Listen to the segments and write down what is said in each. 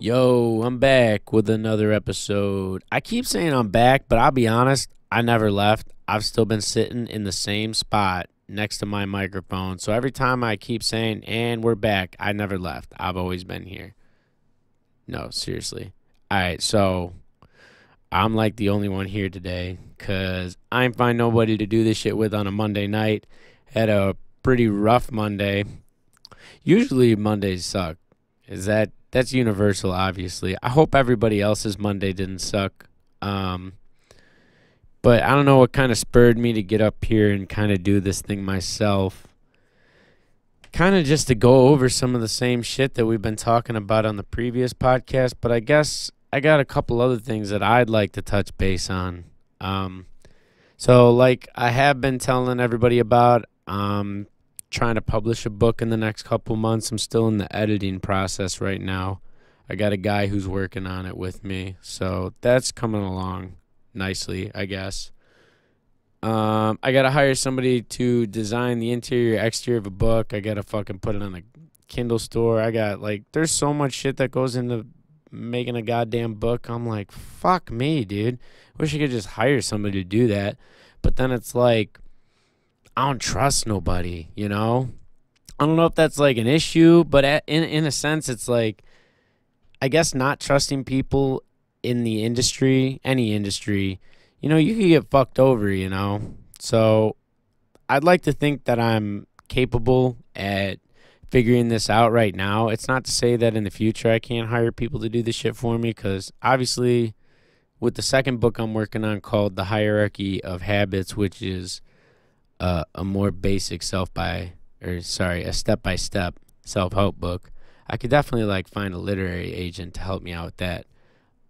Yo, I'm back with another episode. I keep saying I'm back, but I'll be honest, I never left. I've still been sitting in the same spot next to my microphone. So every time I keep saying, and we're back, I never left. I've always been here. No, seriously. All right, so I'm like the only one here today because I ain't find nobody to do this shit with on a Monday night. Had a pretty rough Monday. Usually Mondays suck. Is that that's universal obviously. I hope everybody else's Monday didn't suck. Um but I don't know what kind of spurred me to get up here and kind of do this thing myself. Kind of just to go over some of the same shit that we've been talking about on the previous podcast, but I guess I got a couple other things that I'd like to touch base on. Um, so, like I have been telling everybody about, um, trying to publish a book in the next couple months. I'm still in the editing process right now. I got a guy who's working on it with me, so that's coming along nicely, I guess. Um, I gotta hire somebody to design the interior, exterior of a book. I gotta fucking put it on the Kindle store. I got like, there's so much shit that goes into making a goddamn book. I'm like, fuck me, dude. Wish I could just hire somebody to do that. But then it's like, I don't trust nobody, you know? I don't know if that's like an issue, but in in a sense, it's like, I guess not trusting people in the industry, any industry, you know, you could get fucked over, you know? So I'd like to think that I'm capable at figuring this out right now. It's not to say that in the future I can't hire people to do this shit for me because obviously, with the second book I'm working on called The Hierarchy of Habits, which is uh, a more basic self by, or sorry, a step by step self help book, I could definitely like find a literary agent to help me out with that.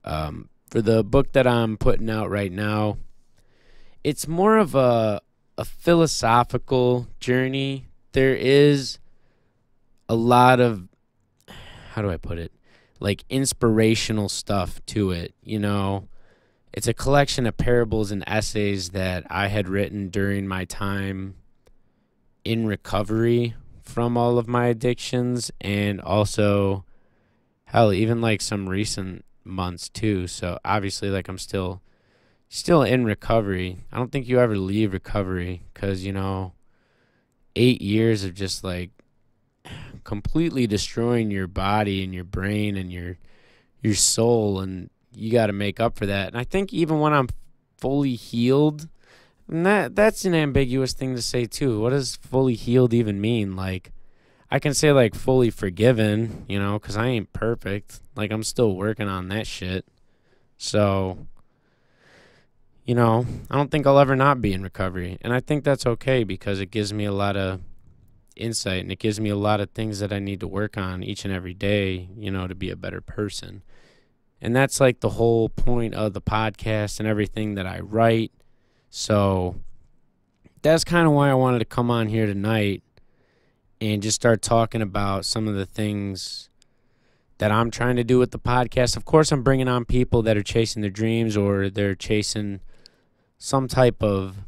Um, for the book that I'm putting out right now, it's more of a a philosophical journey. There is a lot of how do I put it? Like inspirational stuff to it, you know. It's a collection of parables and essays that I had written during my time in recovery from all of my addictions and also hell even like some recent months too. So obviously like I'm still still in recovery. I don't think you ever leave recovery cuz you know 8 years of just like completely destroying your body and your brain and your your soul and you got to make up for that. And I think even when I'm fully healed, that that's an ambiguous thing to say too. What does fully healed even mean? Like I can say like fully forgiven, you know, cuz I ain't perfect. Like I'm still working on that shit. So you know, I don't think I'll ever not be in recovery. And I think that's okay because it gives me a lot of insight and it gives me a lot of things that I need to work on each and every day, you know, to be a better person. And that's like the whole point of the podcast and everything that I write. So that's kind of why I wanted to come on here tonight and just start talking about some of the things that I'm trying to do with the podcast. Of course, I'm bringing on people that are chasing their dreams or they're chasing some type of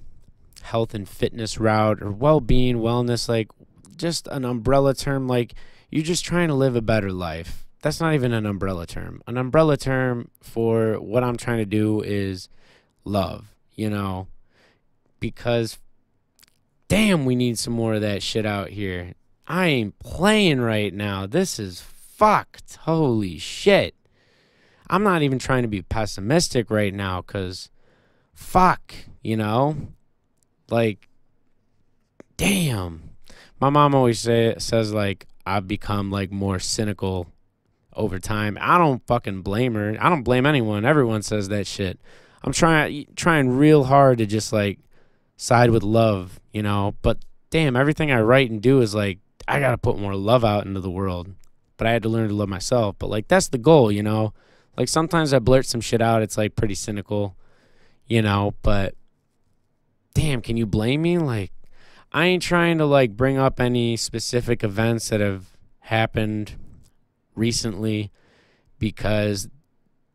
health and fitness route or well-being, wellness, like just an umbrella term like you're just trying to live a better life. That's not even an umbrella term. An umbrella term for what I'm trying to do is love, you know, because damn, we need some more of that shit out here. I ain't playing right now. This is fucked. Holy shit. I'm not even trying to be pessimistic right now because fuck, you know? Like, damn. My mom always say, says, like, I've become, like, more cynical over time. I don't fucking blame her. I don't blame anyone. Everyone says that shit. I'm trying trying real hard to just like side with love, you know, but damn, everything I write and do is like I got to put more love out into the world. But I had to learn to love myself. But like that's the goal, you know. Like sometimes I blurt some shit out. It's like pretty cynical, you know, but damn, can you blame me? Like I ain't trying to like bring up any specific events that have happened recently because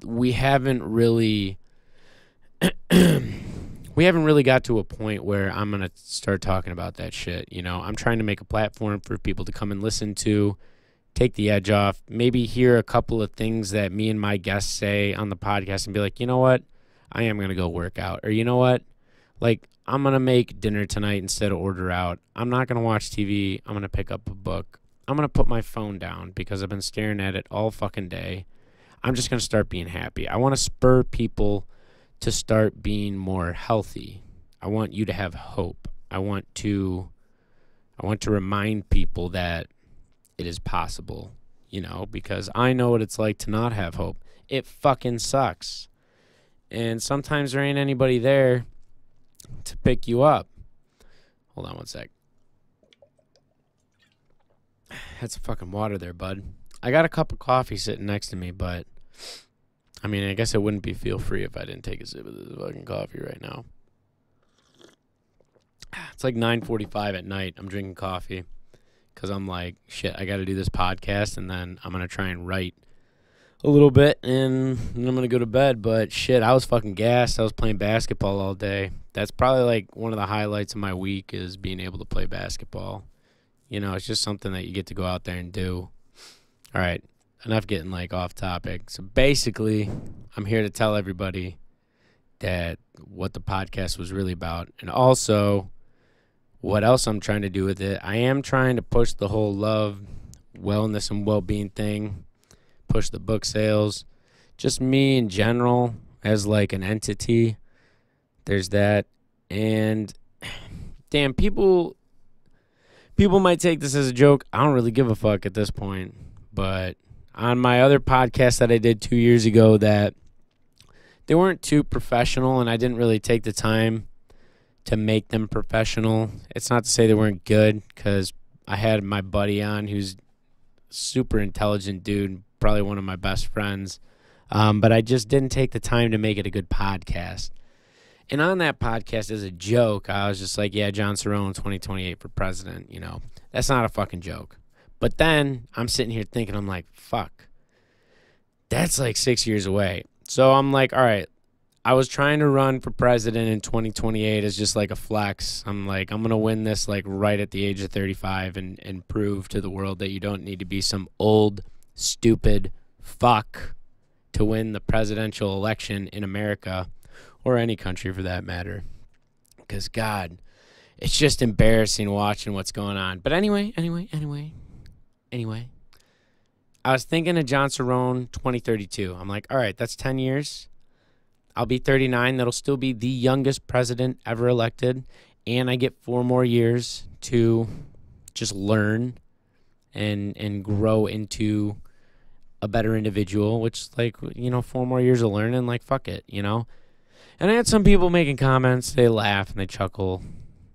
we haven't really we haven't really got to a point where I'm going to start talking about that shit, you know. I'm trying to make a platform for people to come and listen to take the edge off, maybe hear a couple of things that me and my guests say on the podcast and be like, you know what? I am going to go work out. Or you know what? Like, I'm going to make dinner tonight instead of order out. I'm not going to watch TV. I'm going to pick up a book. I'm going to put my phone down because I've been staring at it all fucking day. I'm just going to start being happy. I want to spur people to start being more healthy. I want you to have hope. I want to I want to remind people that it is possible, you know, because I know what it's like to not have hope. It fucking sucks. And sometimes there ain't anybody there to pick you up. Hold on one sec. That's fucking water there, bud. I got a cup of coffee sitting next to me, but I mean, I guess it wouldn't be feel free if I didn't take a sip of this fucking coffee right now. It's like 9:45 at night. I'm drinking coffee cuz I'm like, shit, I got to do this podcast and then I'm going to try and write a little bit and I'm going to go to bed, but shit, I was fucking gassed. I was playing basketball all day. That's probably like one of the highlights of my week is being able to play basketball. You know, it's just something that you get to go out there and do. All right, enough getting like off topic. So basically, I'm here to tell everybody that what the podcast was really about and also what else I'm trying to do with it. I am trying to push the whole love, wellness, and well being thing, push the book sales, just me in general as like an entity. There's that. And damn, people people might take this as a joke. I don't really give a fuck at this point. But on my other podcast that I did two years ago that they weren't too professional and I didn't really take the time to make them professional. It's not to say they weren't good because I had my buddy on who's super intelligent dude, probably one of my best friends. Um, but I just didn't take the time to make it a good podcast. And on that podcast, as a joke, I was just like, yeah, Jon Cerone, 2028 for president. You know, that's not a fucking joke. But then I'm sitting here thinking, I'm like, fuck, that's like six years away. So I'm like, all right, I was trying to run for president in 2028 as just like a flex. I'm like, I'm gonna win this like right at the age of 35 and and prove to the world that you don't need to be some old stupid fuck to win the presidential election in America or any country for that matter. Because God, it's just embarrassing watching what's going on. But anyway, anyway, anyway, anyway. I was thinking of Jon Cerone 2032. I'm like, all right, that's 10 years. I'll be 39. That'll still be the youngest president ever elected. And I get four more years to just learn and and grow into a better individual, which like you know, four more years of learning, like fuck it, you know. And I had some people making comments. They laugh and they chuckle.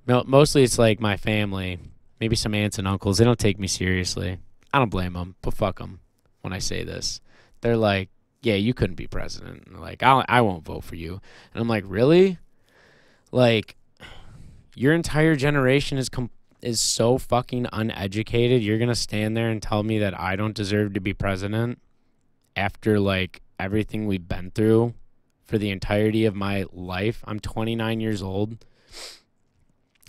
Mostly, it's like my family, maybe some aunts and uncles. They don't take me seriously. I don't blame them, but fuck them. When I say this, they're like, yeah, you couldn't be president. Like, I I won't vote for you. And I'm like, really? Like, your entire generation is com- is so fucking uneducated. You're gonna stand there and tell me that I don't deserve to be president after like everything we've been through for the entirety of my life. I'm 29 years old.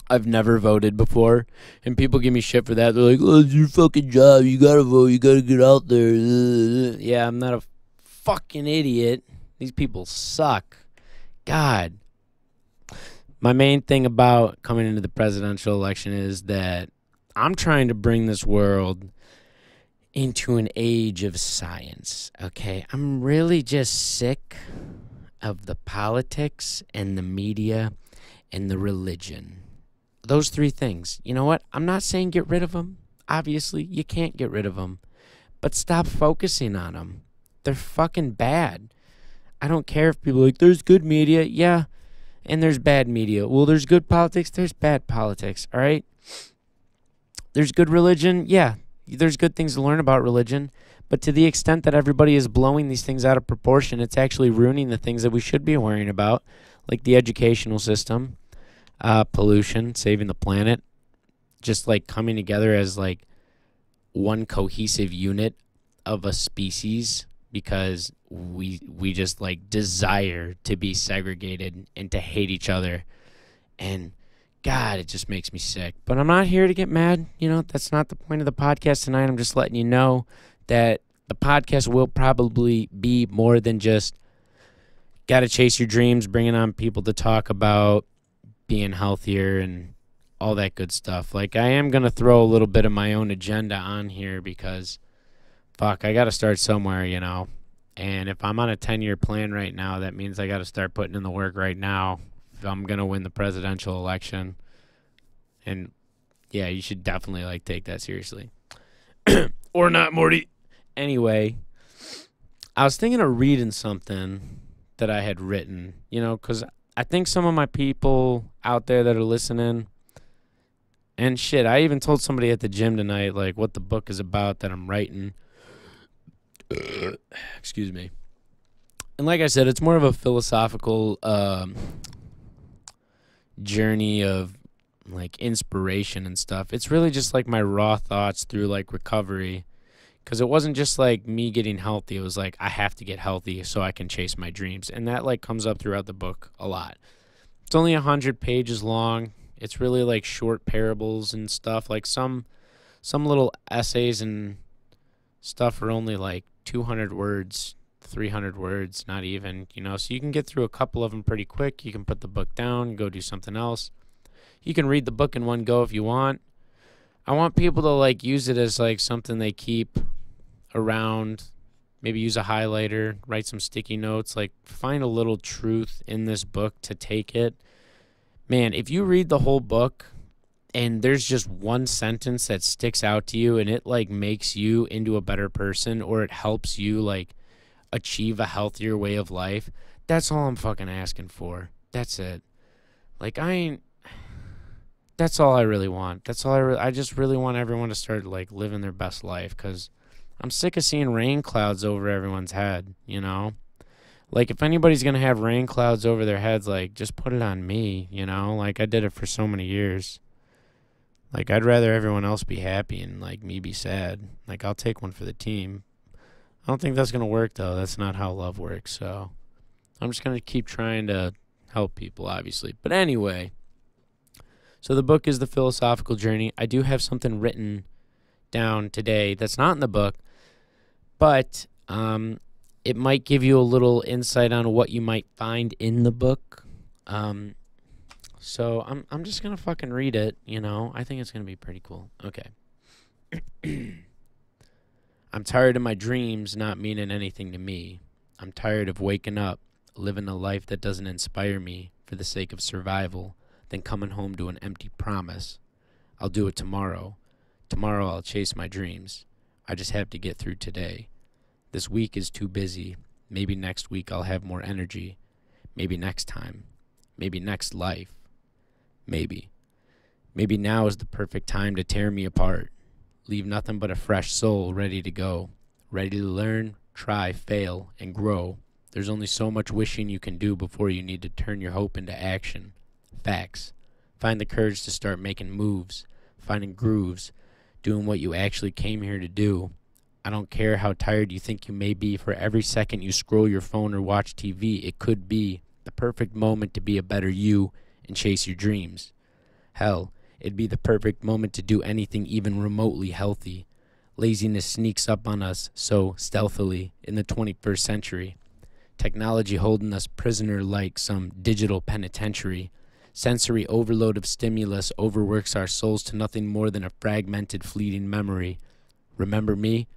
I've never voted before, and people give me shit for that. They're like, "Oh, it's your fucking job. You gotta vote. You gotta get out there." Yeah, I'm not a fucking idiot. These people suck. God. My main thing about coming into the presidential election is that I'm trying to bring this world into an age of science. Okay. I'm really just sick of the politics and the media and the religion. Those three things. You know what? I'm not saying get rid of them. Obviously, you can't get rid of them. But stop focusing on them. They're fucking bad. I don't care if people like there's good media, yeah, and there's bad media. Well, there's good politics, there's bad politics, all right? There's good religion, yeah. There's good things to learn about religion, but to the extent that everybody is blowing these things out of proportion, it's actually ruining the things that we should be worrying about, like the educational system, uh, pollution, saving the planet, just like coming together as like one cohesive unit of a species because we we just like desire to be segregated and to hate each other and God, it just makes me sick. But I'm not here to get mad. You know, that's not the point of the podcast tonight. I'm just letting you know that the podcast will probably be more than just got to chase your dreams, bringing on people to talk about being healthier and all that good stuff. Like, I am going to throw a little bit of my own agenda on here because, fuck, I got to start somewhere, you know. And if I'm on a 10 year plan right now, that means I got to start putting in the work right now if I'm going to win the presidential election. And yeah, you should definitely like take that seriously. or not, Morty. Anyway, I was thinking of reading something that I had written, you know, because I think some of my people out there that are listening, and shit, I even told somebody at the gym tonight, like, what the book is about that I'm writing. Excuse me. And like I said, it's more of a philosophical um, journey of like inspiration and stuff. It's really just like my raw thoughts through like recovery. Cause it wasn't just like me getting healthy. It was like I have to get healthy so I can chase my dreams. And that like comes up throughout the book a lot. It's only a hundred pages long. It's really like short parables and stuff. Like some some little essays and stuff are only like 200 words 300 words not even you know so you can get through a couple of them pretty quick you can put the book down go do something else you can read the book in one go if you want i want people to like use it as like something they keep around. Maybe use a highlighter write some sticky notes like find a little truth in this book to take it. Man if you read the whole book and there's just one sentence that sticks out to you and it like makes you into a better person or it helps you like achieve a healthier way of life that's all i'm fucking asking for. That's it. Like i ain't that's all i really want that's all i re- i just really want everyone to start like living their best life cuz i'm sick of seeing rain clouds over everyone's head you know like if anybody's going to have rain clouds over their heads like just put it on me you know like i did it for so many years like I'd rather everyone else be happy and like me be sad. Like I'll take one for the team. I don't think that's gonna work though. That's not how love works. So I'm just gonna keep trying to help people, obviously. But anyway, so the book is the philosophical journey. I do have something written down today that's not in the book, but um, it might give you a little insight on what you might find in the book. Um, so I'm I'm just gonna fucking read it, you know. I think it's gonna be pretty cool. Okay. I'm tired of my dreams not meaning anything to me. I'm tired of waking up, living a life that doesn't inspire me for the sake of survival, then coming home to an empty promise. I'll do it tomorrow. Tomorrow I'll chase my dreams. I just have to get through today. This week is too busy. Maybe next week I'll have more energy. Maybe next time. Maybe next life. Maybe. Maybe now is the perfect time to tear me apart. Leave nothing but a fresh soul ready to go, ready to learn, try, fail, and grow. There's only so much wishing you can do before you need to turn your hope into action. Facts. Find the courage to start making moves, finding grooves, doing what you actually came here to do. I don't care how tired you think you may be for every second you scroll your phone or watch TV, it could be the perfect moment to be a better you and chase your dreams. Hell, it'd be the perfect moment to do anything even remotely healthy. Laziness sneaks up on us so stealthily in the 21st century. Technology holding us prisoner like some digital penitentiary. Sensory overload of stimulus overworks our souls to nothing more than a fragmented, fleeting memory. Remember me?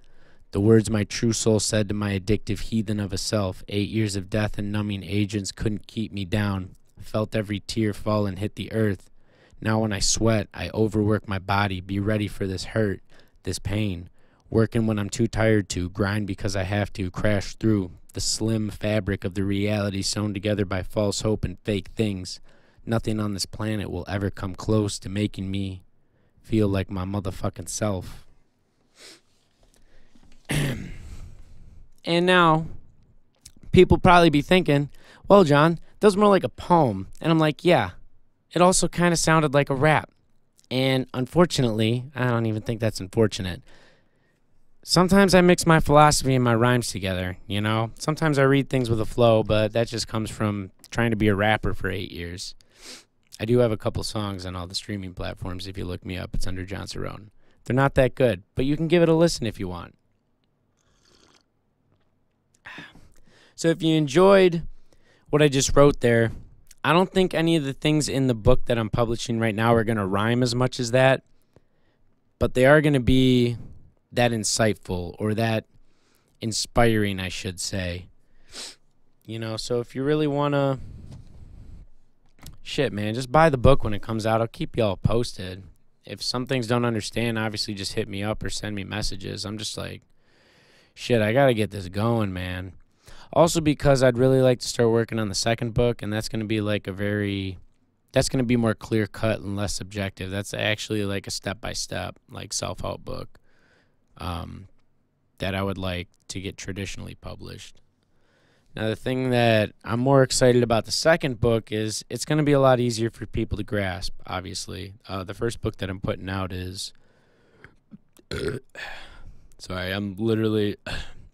The words my true soul said to my addictive heathen of a self. Eight years of death and numbing agents couldn't keep me down felt every tear fall and hit the earth. Now, when I sweat, I overwork my body, be ready for this hurt, this pain. Working when I'm too tired to, grind because I have to, crash through the slim fabric of the reality sewn together by false hope and fake things. Nothing on this planet will ever come close to making me feel like my motherfucking self. and now, people probably be thinking, well, Jon, that was more like a poem. And I'm like, yeah. It also kind of sounded like a rap. And unfortunately, I don't even think that's unfortunate. Sometimes I mix my philosophy and my rhymes together, you know? Sometimes I read things with a flow, but that just comes from trying to be a rapper for eight years. I do have a couple songs on all the streaming platforms. If you look me up, it's under Jon Cerone. They're not that good, but you can give it a listen if you want. So if you enjoyed what I just wrote there, I don't think any of the things in the book that I'm publishing right now are going to rhyme as much as that, but they are going to be that insightful or that inspiring, I should say. You know, so if you really want to shit, man, just buy the book when it comes out. I'll keep y'all posted. If some things don't understand, obviously just hit me up or send me messages. I'm just like, shit, I got to get this going, man. Also, because I'd really like to start working on the second book, and that's going to be like a very, that's going to be more clear cut and less subjective. That's actually like a step by step, like self help book um, that I would like to get traditionally published. Now, the thing that I'm more excited about the second book is it's going to be a lot easier for people to grasp, obviously. Uh, the first book that I'm putting out is. Sorry, I'm literally.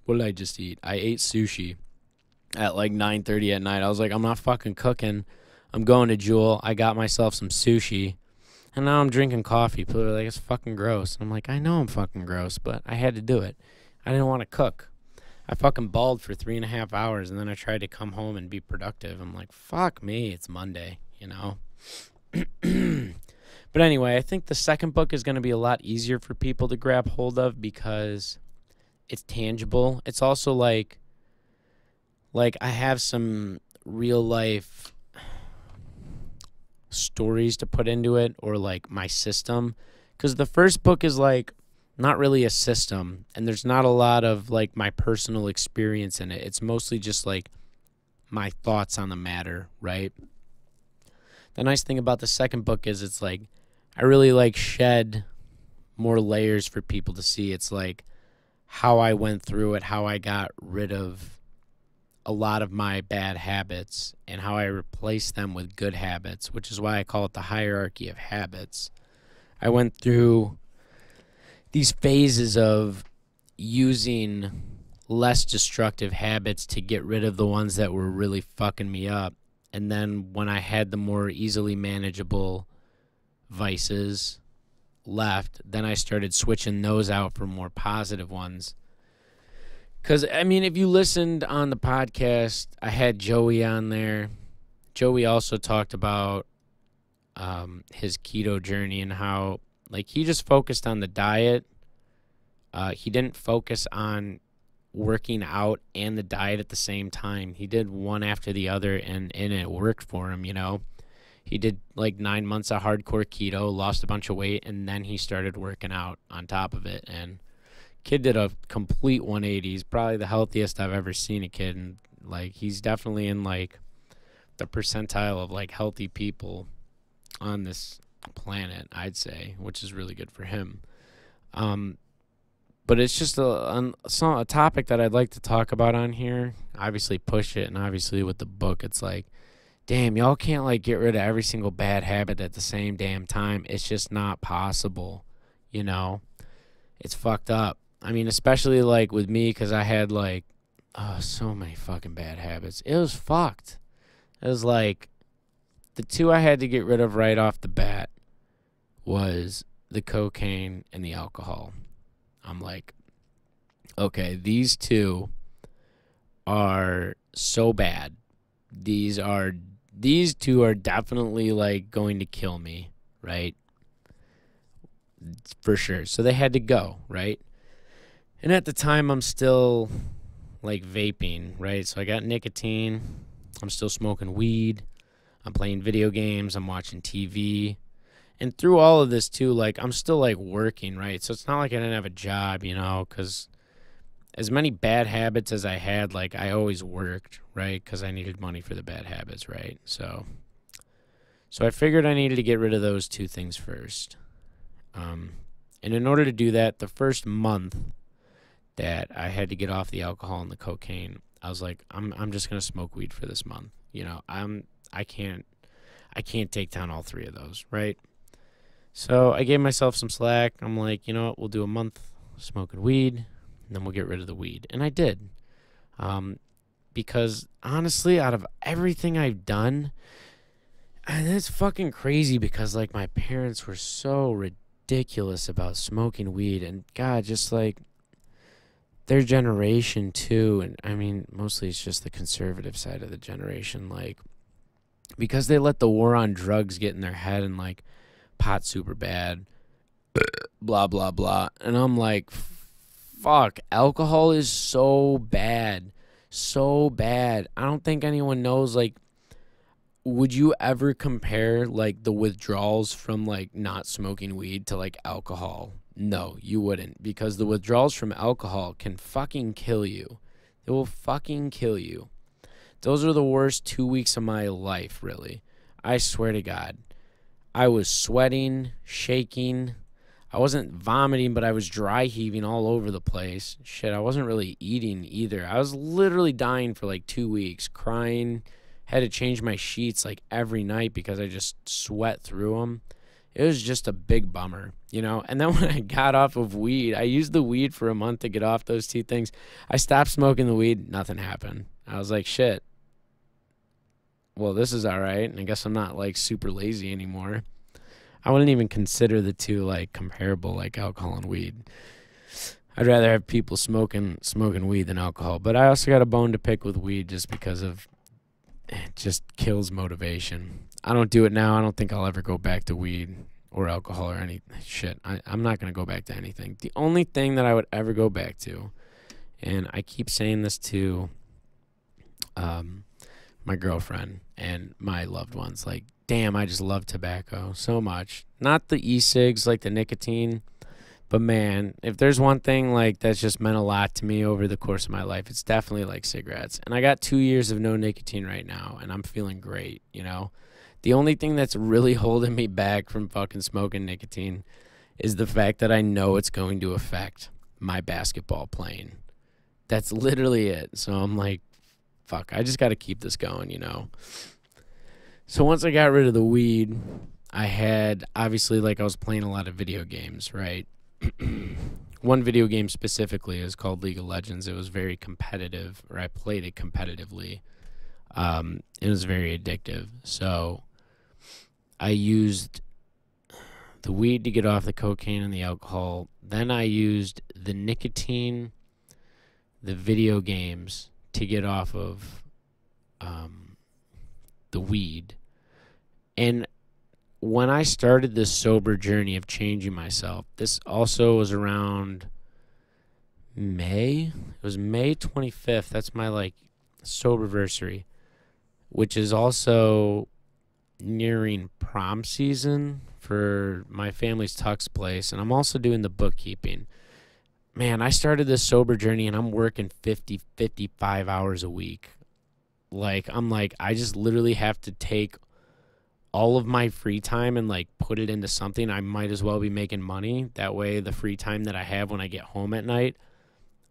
What did I just eat? I ate sushi at like 9:30 at night. I was like, I'm not fucking cooking. I'm going to Jewel. I got myself some sushi, and now I'm drinking coffee. People are like, it's fucking gross. And I'm like, I know I'm fucking gross, but I had to do it. I didn't want to cook. I fucking balled for three and a half hours, and then I tried to come home and be productive. I'm like, fuck me, it's Monday, you know. but anyway, I think the second book is going to be a lot easier for people to grab hold of because it's tangible. It's also like like I have some real life stories to put into it or like my system cuz the first book is like not really a system and there's not a lot of like my personal experience in it. It's mostly just like my thoughts on the matter, right? The nice thing about the second book is it's like I really like shed more layers for people to see. It's like how I went through it, how I got rid of a lot of my bad habits and how I replaced them with good habits, which is why I call it the hierarchy of habits. I went through these phases of using less destructive habits to get rid of the ones that were really fucking me up. And then when I had the more easily manageable vices left, then I started switching those out for more positive ones because, I mean, if you listened on the podcast, I had Joey on there. Joey also talked about um, his keto journey and how, like, he just focused on the diet. Uh, he didn't focus on working out and the diet at the same time. He did one after the other, and, and it worked for him, you know? He did like nine months of hardcore keto, lost a bunch of weight, and then he started working out on top of it. And kid did a complete 180. He's probably the healthiest I've ever seen a kid, and like he's definitely in like the percentile of like healthy people on this planet, I'd say, which is really good for him. Um, but it's just a, a, topic that I'd like to talk about on here. Obviously, push it, and obviously with the book, it's like, damn, y'all can't like get rid of every single bad habit at the same damn time. It's just not possible, you know. It's fucked up. I mean, especially like with me, because I had like, oh, so many fucking bad habits. It was fucked. It was like, the two I had to get rid of right off the bat was the cocaine and the alcohol. I'm like, okay, these two are so bad. These are these two are definitely like going to kill me, right? For sure. So they had to go, right? And at the time, I'm still like vaping, right? So I got nicotine. I'm still smoking weed. I'm playing video games. I'm watching TV. And through all of this, too, like I'm still like working, right? So it's not like I didn't have a job, you know, because as many bad habits as I had, like I always worked, right? Because I needed money for the bad habits, right? So, so I figured I needed to get rid of those two things first. Um, and in order to do that, the first month that I had to get off the alcohol and the cocaine. I was like, I'm I'm just gonna smoke weed for this month. You know, I'm I can't I can't take down all three of those, right? So I gave myself some slack. I'm like, you know what, we'll do a month smoking weed, and then we'll get rid of the weed. And I did. Um, because honestly, out of everything I've done, And it's fucking crazy because like my parents were so ridiculous about smoking weed and God just like their generation too and I mean mostly it's just the conservative side of the generation like because they let the war on drugs get in their head and like pot super bad blah blah blah and I'm like fuck alcohol is so bad so bad I don't think anyone knows like would you ever compare like the withdrawals from like not smoking weed to like alcohol? No, you wouldn't because the withdrawals from alcohol can fucking kill you. It will fucking kill you. Those are the worst 2 weeks of my life, really. I swear to god. I was sweating, shaking. I wasn't vomiting, but I was dry heaving all over the place. Shit, I wasn't really eating either. I was literally dying for like 2 weeks, crying had to change my sheets like every night because I just sweat through them. It was just a big bummer, you know. And then when I got off of weed, I used the weed for a month to get off those two things. I stopped smoking the weed, nothing happened. I was like, shit. Well, this is all right. And I guess I'm not like super lazy anymore. I wouldn't even consider the two like comparable, like alcohol and weed. I'd rather have people smoking smoking weed than alcohol. But I also got a bone to pick with weed just because of it just kills motivation. I don't do it now. I don't think I'll ever go back to weed or alcohol or any shit. I, I'm not going to go back to anything. The only thing that I would ever go back to, and I keep saying this to um, my girlfriend and my loved ones, like, damn, I just love tobacco so much. Not the e cigs, like the nicotine but man, if there's one thing like that's just meant a lot to me over the course of my life, it's definitely like cigarettes. And I got two years of no nicotine right now, and I'm feeling great. You know, the only thing that's really holding me back from fucking smoking nicotine is the fact that I know it's going to affect my basketball playing. That's literally it. So I'm like, fuck, I just got to keep this going, you know. So once I got rid of the weed, I had obviously like I was playing a lot of video games, right? one video game specifically is called League of Legends. It was very competitive, or I played it competitively. Um, it was very addictive. So I used the weed to get off the cocaine and the alcohol. Then I used the nicotine, the video games to get off of um, the weed. And when I started this sober journey of changing myself, this also was around May. It was May 25th. That's my like sober anniversary, which is also nearing prom season for my family's tux place and I'm also doing the bookkeeping. Man, I started this sober journey and I'm working 50 55 hours a week. Like I'm like I just literally have to take all of my free time and like put it into something, I might as well be making money. That way, the free time that I have when I get home at night,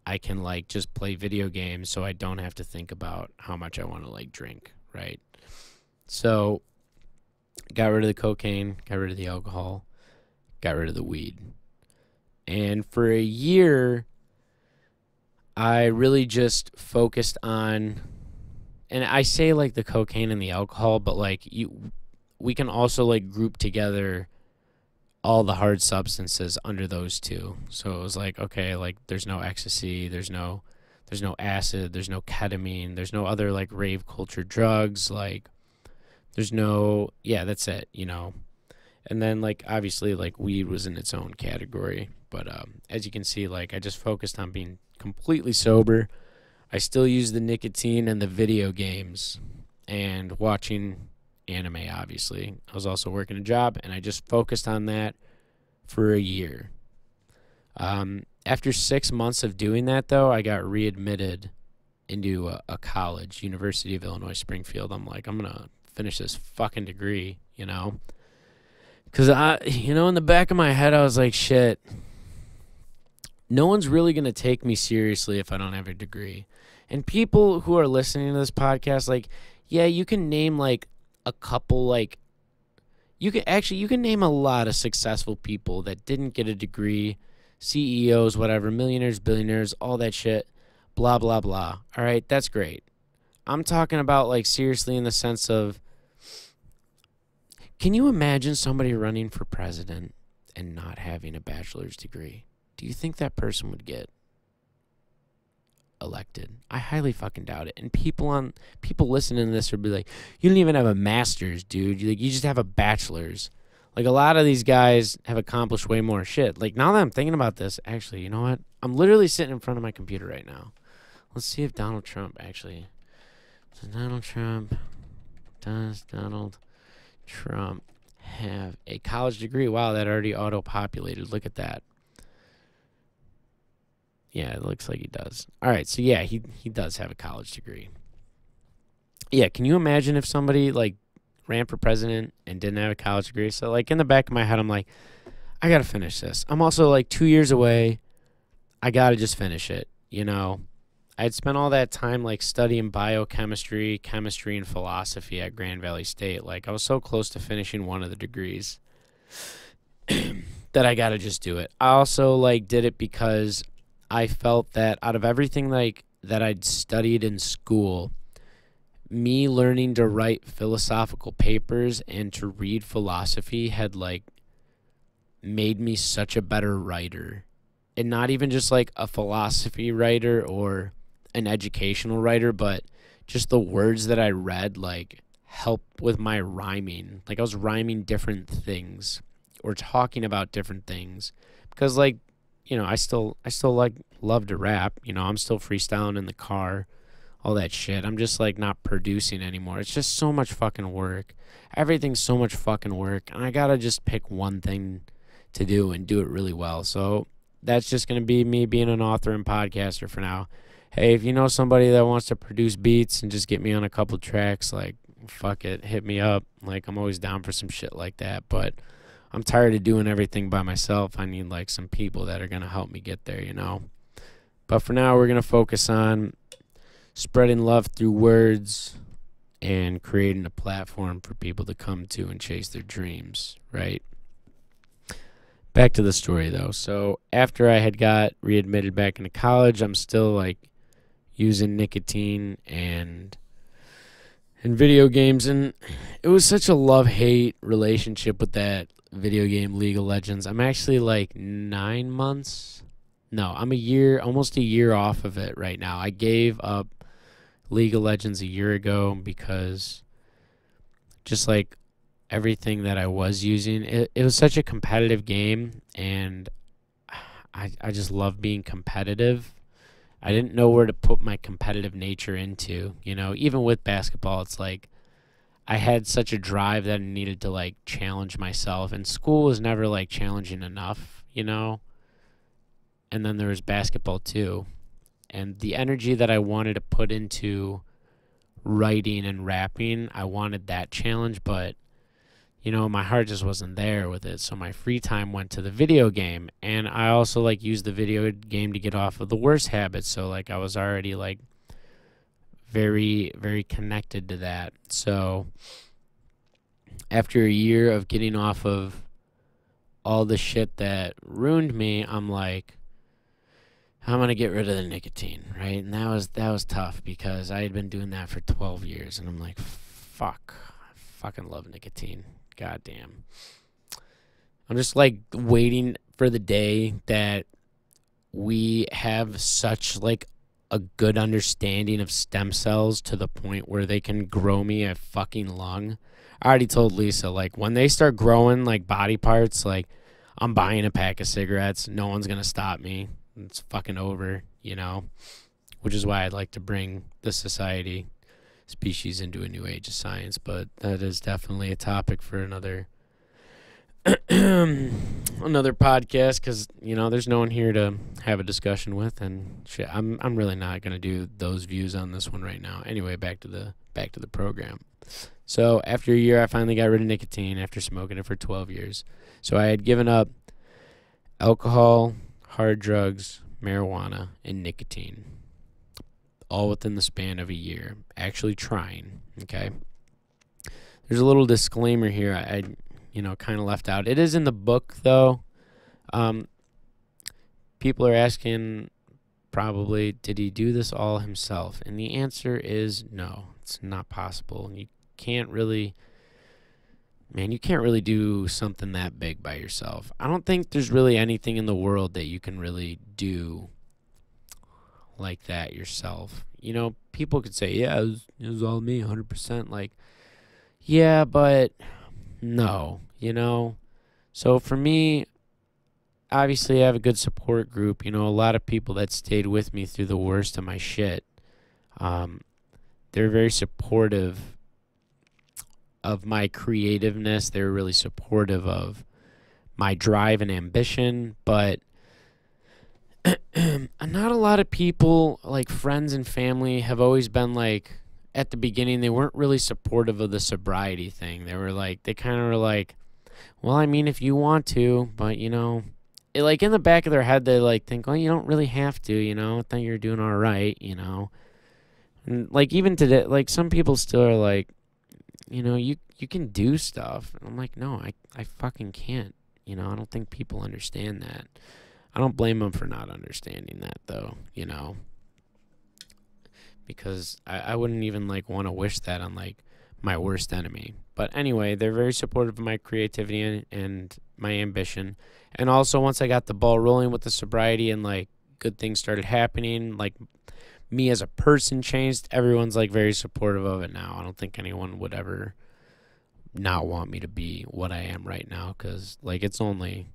I can like just play video games so I don't have to think about how much I want to like drink, right? So, got rid of the cocaine, got rid of the alcohol, got rid of the weed. And for a year, I really just focused on and I say like the cocaine and the alcohol, but like you we can also like group together all the hard substances under those two. So it was like, okay, like there's no ecstasy, there's no there's no acid, there's no ketamine, there's no other like rave culture drugs, like there's no yeah, that's it, you know. And then like obviously like weed was in its own category, but um as you can see like I just focused on being completely sober. I still use the nicotine and the video games and watching anime, obviously. I was also working a job, and I just focused on that for a year. Um, after six months of doing that, though, I got readmitted into a, a college, University of Illinois Springfield. I'm like, I'm gonna finish this fucking degree, you know. Cause I, you know, in the back of my head, I was like, shit. No one's really gonna take me seriously if I don't have a degree. And people who are listening to this podcast, like, yeah, you can name like a couple like you can actually you can name a lot of successful people that didn't get a degree, CEOs, whatever, millionaires, billionaires, all that shit, blah blah blah. All right, that's great. I'm talking about like seriously in the sense of Can you imagine somebody running for president and not having a bachelor's degree? Do you think that person would get elected? I highly fucking doubt it. And people on people listening to this would be like, "You don't even have a master's, dude. You like you just have a bachelor's." Like a lot of these guys have accomplished way more shit. Like now that I'm thinking about this, actually, you know what? I'm literally sitting in front of my computer right now. Let's see if Donald Trump actually. Does Donald Trump. Does Donald Trump have a college degree? Wow, that already auto populated. Look at that. Yeah, it looks like he does. All right, so yeah, he he does have a college degree. Yeah, can you imagine if somebody like ran for president and didn't have a college degree? So like in the back of my head, I'm like, I gotta finish this. I'm also like two years away. I gotta just finish it. You know, I'd spent all that time like studying biochemistry, chemistry, and philosophy at Grand Valley State. Like I was so close to finishing one of the degrees that I gotta just do it. I also like did it because I felt that out of everything like that I'd studied in school, me learning to write philosophical papers and to read philosophy had like made me such a better writer. And not even just like a philosophy writer or an educational writer, but just the words that I read like help with my rhyming. Like I was rhyming different things or talking about different things because like you know, I still I still like love to rap. You know, I'm still freestyling in the car, all that shit. I'm just like not producing anymore. It's just so much fucking work. Everything's so much fucking work, and I gotta just pick one thing to do and do it really well. So that's just gonna be me being an author and podcaster for now. Hey, if you know somebody that wants to produce beats and just get me on a couple tracks, like fuck it, hit me up. Like I'm always down for some shit like that. But I'm tired of doing everything by myself. I need like some people that are going to help me get there, you know. But for now, we're going to focus on spreading love through words and creating a platform for people to come to and chase their dreams, right? Back to the story though. So, after I had got readmitted back into college, I'm still like using nicotine and and video games and it was such a love-hate relationship with that video game League of Legends. I'm actually like nine months. No, I'm a year, almost a year off of it right now. I gave up League of Legends a year ago because just like everything that I was using, it, it was such a competitive game and I, I just love being competitive. I didn't know where to put my competitive nature into. You know, even with basketball, it's like I had such a drive that I needed to like challenge myself, and school was never like challenging enough, you know. And then there was basketball too, and the energy that I wanted to put into writing and rapping, I wanted that challenge, but you know, my heart just wasn't there with it. So my free time went to the video game, and I also like used the video game to get off of the worst habits. So like I was already like very very connected to that. So after a year of getting off of all the shit that ruined me, I'm like I'm gonna get rid of the nicotine, right? And that was that was tough because I had been doing that for 12 years, and I'm like, fuck, I fucking love nicotine. Goddamn. I'm just like waiting for the day that we have such like a good understanding of stem cells to the point where they can grow me a fucking lung. I already told Lisa, like, when they start growing, like, body parts, like, I'm buying a pack of cigarettes. No one's going to stop me. It's fucking over, you know? Which is why I'd like to bring the society species into a new age of science. But that is definitely a topic for another another podcast because you know there's no one here to have a discussion with, and shit, I'm I'm really not gonna do those views on this one right now. Anyway, back to the back to the program. So after a year, I finally got rid of nicotine after smoking it for 12 years. So I had given up alcohol, hard drugs, marijuana, and nicotine, all within the span of a year. Actually trying. Okay. There's a little disclaimer here. I, I you know, kind of left out. It is in the book, though. Um, people are asking probably, did he do this all himself? And the answer is no, it's not possible. You can't really man, you can't really do something that big by yourself. I don't think there's really anything in the world that you can really do like that yourself. You know, people could say, yeah, it was, it was all me, 100%. Like, yeah, but no, you know? So for me, obviously, I have a good support group. You know, a lot of people that stayed with me through the worst of my shit. Um, they're very supportive of my creativeness. They're really supportive of my drive and ambition, but not a lot of people, like friends and family, have always been like, at the beginning, they weren't really supportive of the sobriety thing. They were like, they kind of were like, well, I mean, if you want to, but you know, it, like in the back of their head, they like think, well, you don't really have to, you know, I think you're doing all right, you know. And like even today, like some people still are like, you know, you you can do stuff. And I'm like, no, I I fucking can't. You know, I don't think people understand that. I don't blame them for not understanding that though, you know. Because I, I wouldn't even like want to wish that on like my worst enemy. But anyway, they're very supportive of my creativity and, and my ambition. And also once I got the ball rolling with the sobriety and like good things started happening, like me as a person changed, everyone's like very supportive of it now. I don't think anyone would ever not want me to be what I am right now cuz like it's only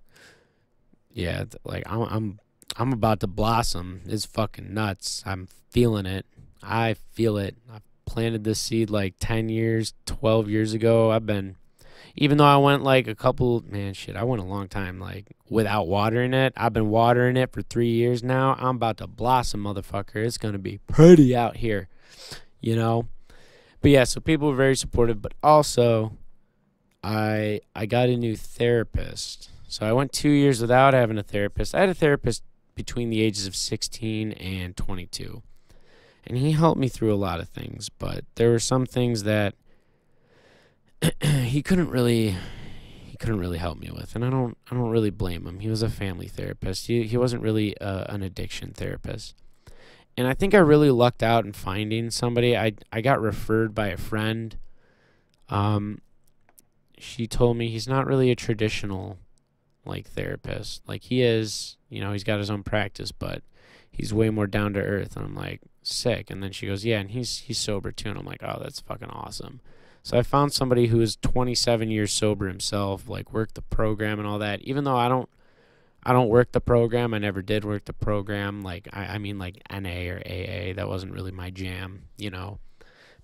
yeah, like I'm I'm I'm about to blossom. It's fucking nuts. I'm feeling it. I feel it. I planted this seed like 10 years, 12 years ago. I've been even though I went like a couple man shit, I went a long time like without watering it. I've been watering it for 3 years now. I'm about to blossom, motherfucker. It's going to be pretty out here. You know? But yeah, so people were very supportive, but also I I got a new therapist so I went two years without having a therapist. I had a therapist between the ages of 16 and 22. And he helped me through a lot of things, but there were some things that he couldn't really he couldn't really help me with. And I don't I don't really blame him. He was a family therapist. He he wasn't really uh, an addiction therapist. And I think I really lucked out in finding somebody. I I got referred by a friend. Um she told me he's not really a traditional like therapist. Like he is, you know, he's got his own practice, but he's way more down to earth. And I'm like, sick. And then she goes, yeah, and he's he's sober too. And I'm like, oh, that's fucking awesome. So I found somebody who is 27 years sober himself, like worked the program and all that. Even though I don't, I don't work the program. I never did work the program. Like I, I mean, like NA or AA. That wasn't really my jam, you know.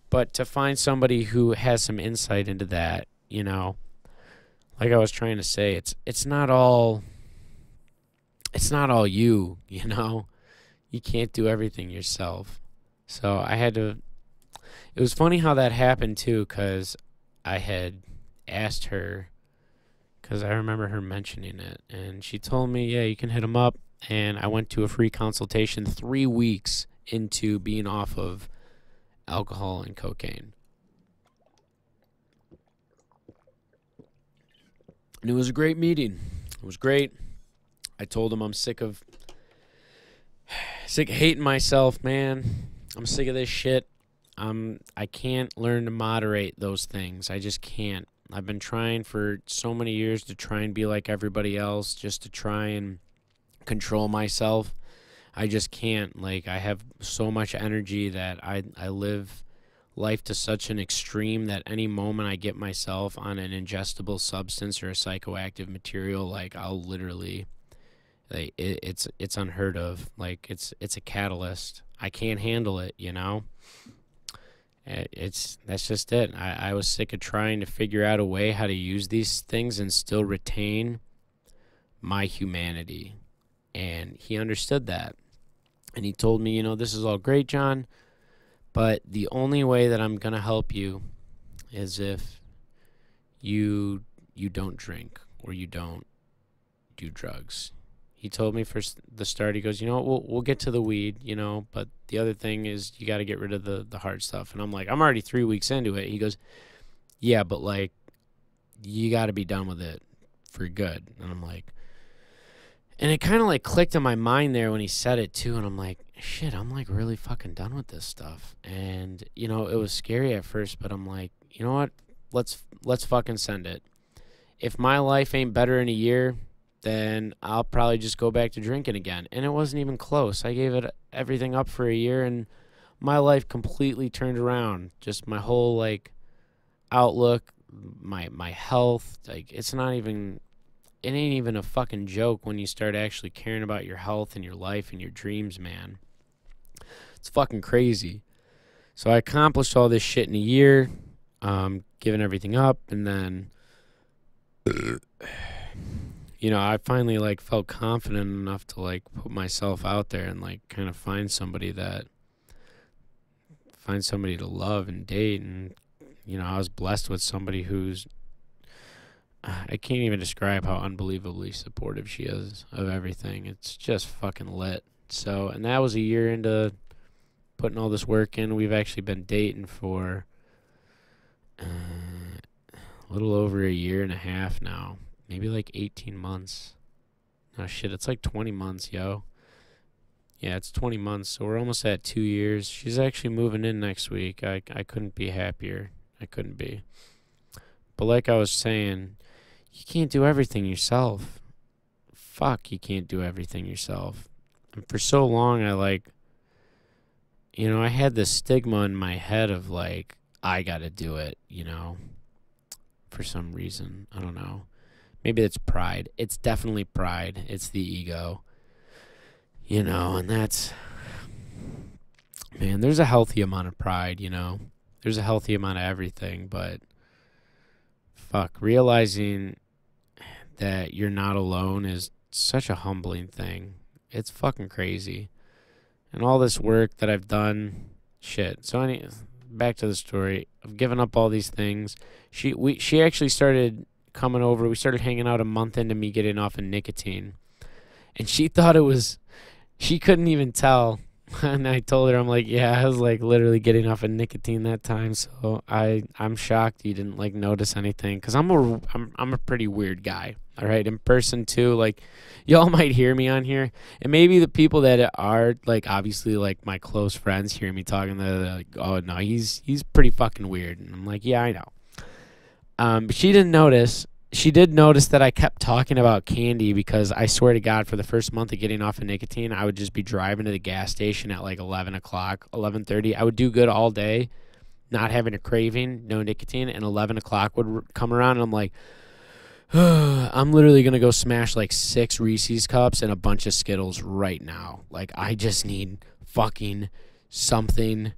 But to find somebody who has some insight into that, you know, like I was trying to say, it's it's not all it's not all you, you know. You can't do everything yourself. So I had to it was funny how that happened too cuz I had asked her cuz I remember her mentioning it and she told me, "Yeah, you can hit him up." And I went to a free consultation 3 weeks into being off of alcohol and cocaine. And it was a great meeting. It was great. I told him I'm sick of sick of hating myself, man. I'm sick of this shit. Um I can't learn to moderate those things. I just can't. I've been trying for so many years to try and be like everybody else, just to try and control myself. I just can't. Like I have so much energy that I I live life to such an extreme that any moment I get myself on an ingestible substance or a psychoactive material, like I'll literally, it, it's it's unheard of. Like it's it's a catalyst. I can't handle it, you know. It's that's just it. I, I was sick of trying to figure out a way how to use these things and still retain my humanity. And he understood that. And he told me, you know, this is all great, Jon but the only way that I'm going to help you is if you you don't drink or you don't do drugs. He told me for the start he goes, "You know what? We'll we'll get to the weed, you know, but the other thing is you got to get rid of the the hard stuff." And I'm like, "I'm already 3 weeks into it." He goes, "Yeah, but like you got to be done with it for good." And I'm like, and it kind of like clicked in my mind there when he said it too and I'm like, shit, I'm like really fucking done with this stuff. And, you know, it was scary at first, but I'm like, you know what? let's let's fucking send it. If my life ain't better in a year, then I'll probably just go back to drinking again. And it wasn't even close. I gave it everything up for a year and my life completely turned around. Just my whole like outlook, my my health, like it's not even it ain't even a fucking joke when you start actually caring about your health and your life and your dreams, man. It's fucking crazy. So I accomplished all this shit in a year, um, giving everything up, and then, you know, I finally like felt confident enough to like put myself out there and like kind of find somebody that, find somebody to love and date, and you know, I was blessed with somebody who's I can't even describe how unbelievably supportive she is of everything. It's just fucking lit. So, and that was a year into putting all this work in. We've actually been dating for uh, a little over a year and a half now. Maybe like 18 months. No shit, it's like 20 months, yo. Yeah, it's 20 months, so we're almost at two years. She's actually moving in next week. I, I couldn't be happier. I couldn't be. But like I was saying, you can't do everything yourself. Fuck, you can't do everything yourself. And for so long, I like you know, I had this stigma in my head of like, I got to do it, you know, for some reason. I don't know. Maybe it's pride. It's definitely pride. It's the ego, you know, and that's, man, there's a healthy amount of pride, you know, there's a healthy amount of everything, but fuck, realizing that you're not alone is such a humbling thing. It's fucking crazy and all this work that I've done, shit. So any back to the story. I've given up all these things. She we she actually started coming over. We started hanging out a month into me getting off of nicotine. And she thought it was she couldn't even tell. And I told her I'm like, "Yeah, I was like literally getting off of nicotine that time." So I I'm shocked you didn't like notice anything cuz I'm a I'm I'm a pretty weird guy. All right, in person too. Like y'all might hear me on here, and maybe the people that are like obviously like my close friends hear me talking. They're like, "Oh no, he's he's pretty fucking weird." And I'm like, "Yeah, I know." Um, she didn't notice. She did notice that I kept talking about candy because I swear to God, for the first month of getting off of nicotine, I would just be driving to the gas station at like 11 o'clock, 11:30. I would do good all day, not having a craving, no nicotine, and 11 o'clock would come around, and I'm like I'm literally gonna go smash like six Reese's cups and a bunch of Skittles right now. Like I just need fucking something.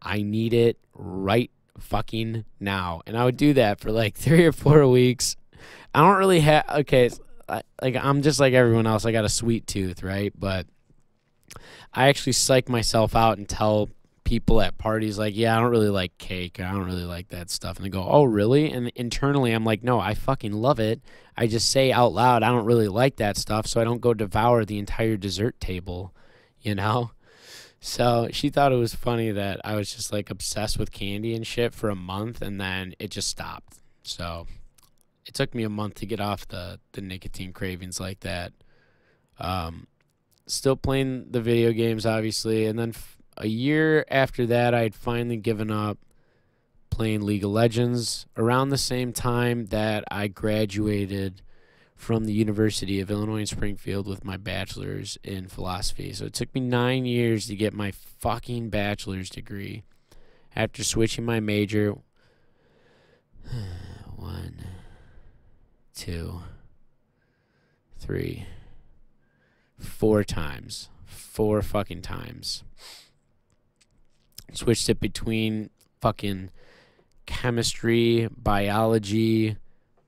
I need it right fucking now. And I would do that for like three or four weeks. I don't really have okay. like I'm just like everyone else. I got a sweet tooth, right? But I actually psych myself out and tell people at parties like, yeah, I don't really like cake. I don't really like that stuff. And they go, oh, really? And internally, I'm like, no, I fucking love it. I just say out loud, I don't really like that stuff. So I don't go devour the entire dessert table, you know? So she thought it was funny that I was just like obsessed with candy and shit for a month and then it just stopped. So it took me a month to get off the, the nicotine cravings like that. Um, still playing the video games, obviously. And then a year after that, I had finally given up playing League of Legends around the same time that I graduated from the University of Illinois in Springfield with my bachelor's in philosophy. So it took me nine years to get my fucking bachelor's degree. After switching my major, one, two, three, four times. Four fucking times switched it between fucking chemistry, biology,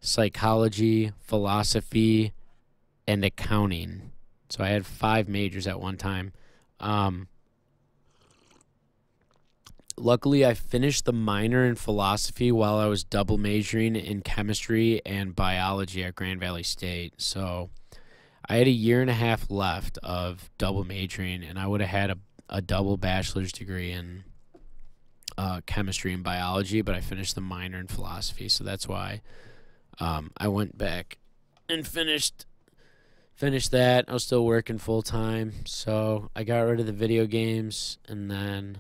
psychology, philosophy, and accounting. So I had five majors at one time. Um, luckily, I finished the minor in philosophy while I was double majoring in chemistry and biology at Grand Valley State. So I had a year and a half left of double majoring, and I would have had a, a double bachelor's degree in uh, chemistry and biology, but I finished the minor in philosophy, so that's why um, I went back and finished finished that. I was still working full time, so I got rid of the video games, and then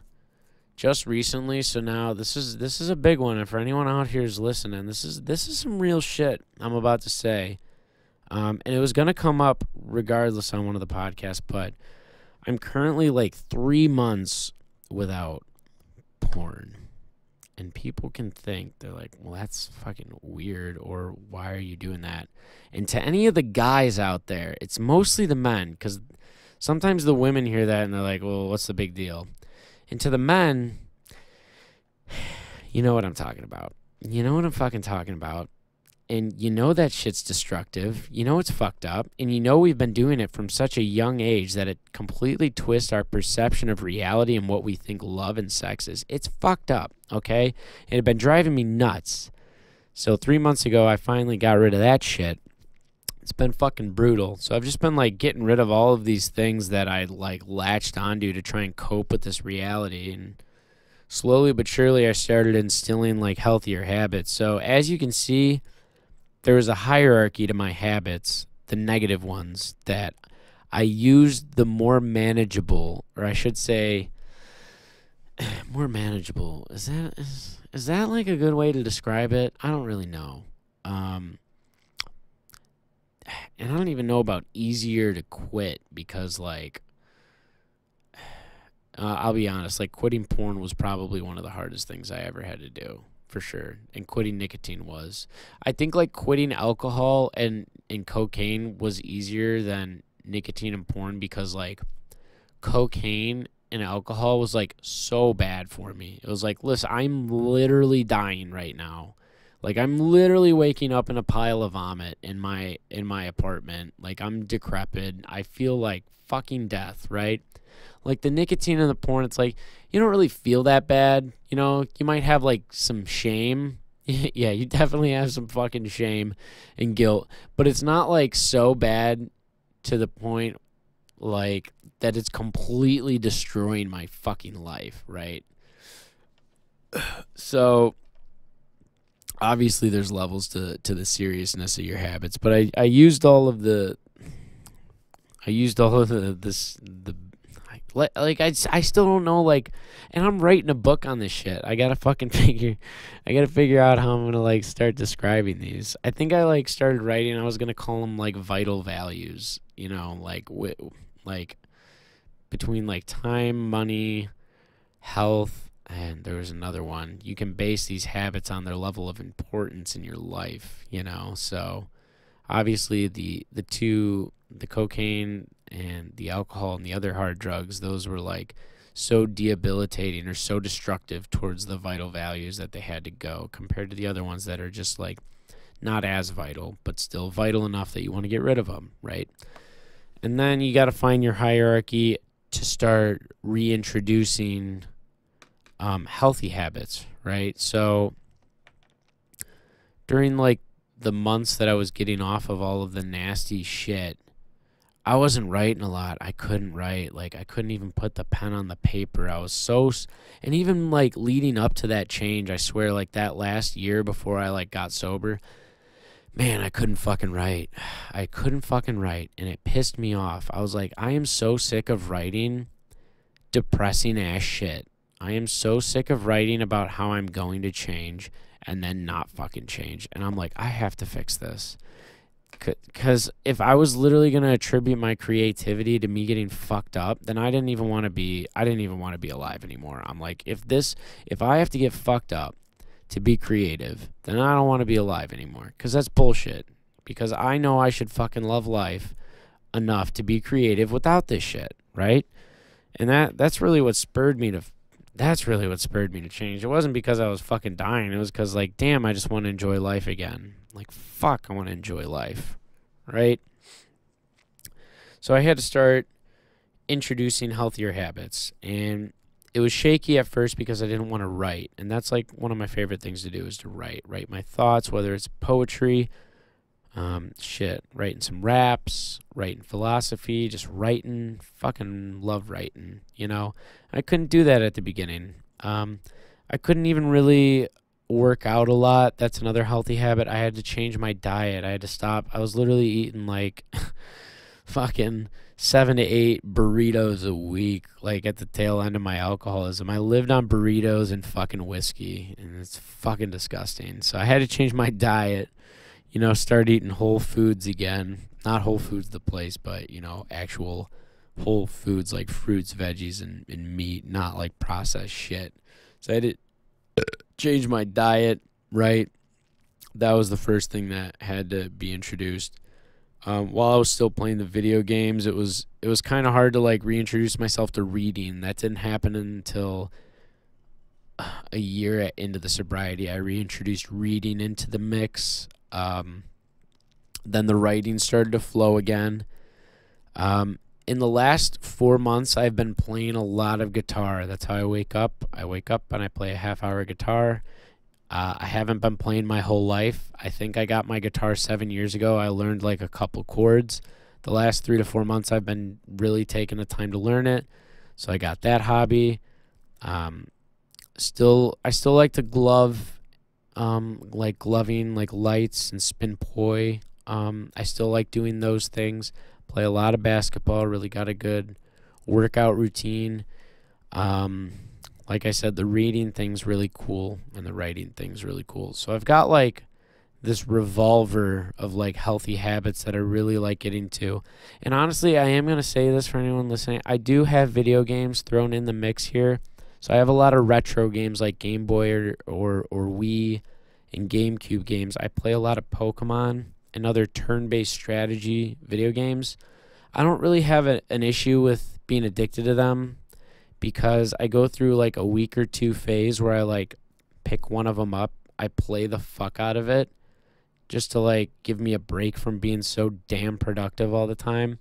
just recently. So now this is this is a big one, and for anyone out here listening, this is this is some real shit I'm about to say. Um, and it was gonna come up regardless on one of the podcasts, but I'm currently like three months without porn. And people can think, they're like, well, that's fucking weird, or why are you doing that? And to any of the guys out there, it's mostly the men, because sometimes the women hear that and they're like, well, what's the big deal? And to the men, you know what I'm talking about. You know what I'm fucking talking about and you know that shit's destructive. You know it's fucked up, and you know we've been doing it from such a young age that it completely twists our perception of reality and what we think love and sex is. It's fucked up, okay? It had been driving me nuts. So 3 months ago I finally got rid of that shit. It's been fucking brutal. So I've just been like getting rid of all of these things that I like latched onto to try and cope with this reality and slowly but surely I started instilling like healthier habits. So as you can see, there was a hierarchy to my habits, the negative ones that I used the more manageable, or I should say, more manageable. Is that is, is that like a good way to describe it? I don't really know. Um, and I don't even know about easier to quit because like uh, I'll be honest, like quitting porn was probably one of the hardest things I ever had to do for sure. And quitting nicotine was. I think like quitting alcohol and and cocaine was easier than nicotine and porn because like cocaine and alcohol was like so bad for me. It was like, listen, I'm literally dying right now. Like I'm literally waking up in a pile of vomit in my in my apartment. Like I'm decrepit. I feel like fucking death, right? Like the nicotine and the porn, it's like you don't really feel that bad. You know, you might have like some shame. yeah, you definitely have some fucking shame and guilt, but it's not like so bad to the point like that it's completely destroying my fucking life, right? So obviously there's levels to to the seriousness of your habits, but I I used all of the I used all of the this the like, like I, I still don't know like and I'm writing a book on this shit. I got to fucking figure I got to figure out how I'm going to like start describing these. I think I like started writing I was going to call them like vital values, you know, like like between like time, money, health, and there was another one. You can base these habits on their level of importance in your life, you know. So obviously the the two the cocaine and the alcohol and the other hard drugs, those were like so debilitating or so destructive towards the vital values that they had to go compared to the other ones that are just like not as vital, but still vital enough that you want to get rid of them, right? And then you got to find your hierarchy to start reintroducing um, healthy habits, right? So during like the months that I was getting off of all of the nasty shit, I wasn't writing a lot. I couldn't write. Like I couldn't even put the pen on the paper. I was so and even like leading up to that change, I swear like that last year before I like got sober, man, I couldn't fucking write. I couldn't fucking write and it pissed me off. I was like, I am so sick of writing depressing ass shit. I am so sick of writing about how I'm going to change and then not fucking change. And I'm like, I have to fix this because if I was literally gonna attribute my creativity to me getting fucked up, then I didn't even want to be. I didn't even want to be alive anymore. I'm like, if this, if I have to get fucked up to be creative, then I don't want to be alive anymore. Because that's bullshit. Because I know I should fucking love life enough to be creative without this shit, right? And that that's really what spurred me to. That's really what spurred me to change. It wasn't because I was fucking dying. It was because like, damn, I just want to enjoy life again. Like, fuck, I want to enjoy life, right? So I had to start introducing healthier habits. And it was shaky at first because I didn't want to write. And that's like one of my favorite things to do is to write. Write my thoughts, whether it's poetry, um, shit, writing some raps, writing philosophy, just writing. Fucking love writing, you know? I couldn't do that at the beginning. Um, I couldn't even really work out a lot. That's another healthy habit. I had to change my diet. I had to stop. I was literally eating like fucking seven to eight burritos a week, like at the tail end of my alcoholism. I lived on burritos and fucking whiskey, and it's fucking disgusting. So I had to change my diet, you know, start eating whole foods again. Not Whole Foods, the place, but, you know, actual whole foods like fruits, veggies, and, and meat, not like processed shit. So I had to change my diet, right? That was the first thing that had to be introduced um, while I was still playing the video games, it was it was kind of hard to like reintroduce myself to reading. That didn't happen until a year into the sobriety. I reintroduced reading into the mix. Um, then the writing started to flow again. Um, in the last four months, I've been playing a lot of guitar. That's how I wake up. I wake up and I play a half hour guitar. Uh, I haven't been playing my whole life. I think I got my guitar seven years ago. I learned like a couple chords. The last three to four months, I've been really taking the time to learn it. So I got that hobby. Um, still, I still like to glove, um, like gloving, like lights and spin poi. Um, I still like doing those things. Play a lot of basketball. Really got a good workout routine. Um, like I said, the reading thing's really cool and the writing thing's really cool. So I've got like this revolver of like healthy habits that I really like getting to. And honestly, I am going to say this for anyone listening. I do have video games thrown in the mix here. So I have a lot of retro games like Game Boy or or, or Wii and GameCube games. I play a lot of Pokemon and other turn-based strategy video games. I don't really have a, an issue with being addicted to them because I go through like a week or two phase where I like pick one of them up, I play the fuck out of it just to like give me a break from being so damn productive all the time.